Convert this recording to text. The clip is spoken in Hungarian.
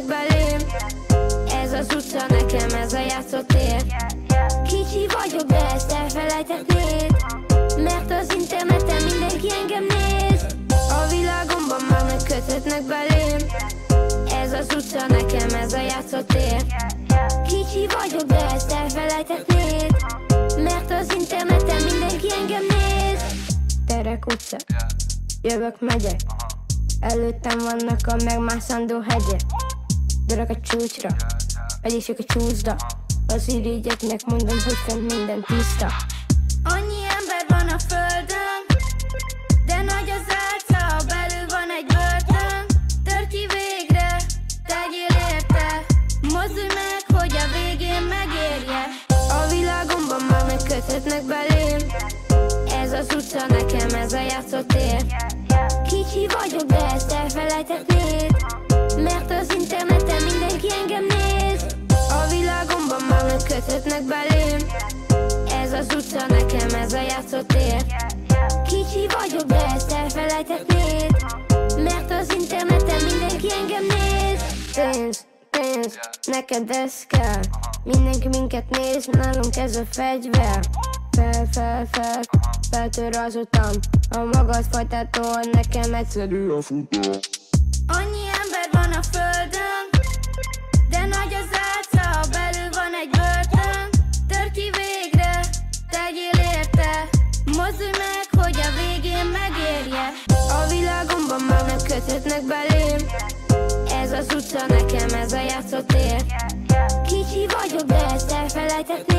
köthetnek belém. Ez az utca nekem, ez a játszótér. Kicsi vagyok, de ezt elfelejtetnéd Mert az interneten mindenki engem néz. A világomban már meg köthetnek belém. Ez az utca nekem, ez a játszótér. Kicsi vagyok, de ezt elfelejtetnéd Mert az interneten mindenki engem néz. Terek utca, jövök, megyek. Előttem vannak a megmászandó hegyek Gyerek a csúcsra, vagyis a csúszda. Az irigyeknek mondom, hogy fent minden tiszta. Annyi ember van a földön De nagy az álca, belül van egy börtön. Tör ki végre, tegyél érte Mozdulj meg, hogy a végén megérje. A világomban már megköthetnek belém. Ez az utca nekem, ez a játszótér. Kicsi vagyok, megköthetnek belém. Ez az utca nekem, ez a játszótér. Kicsi vagyok, de ezt elfelejtetnéd Mert az interneten mindenki engem néz. Pénz, pénz, neked ez kell. Mindenki minket néz, nálunk ez a fegyver. Fel, fel, fel, feltör az utam. A magad fajtától nekem egyszerű a futam A világomban már nem köthetnek belém. Ez az utca nekem, ez a játszótér. Kicsi vagyok, de ezt internet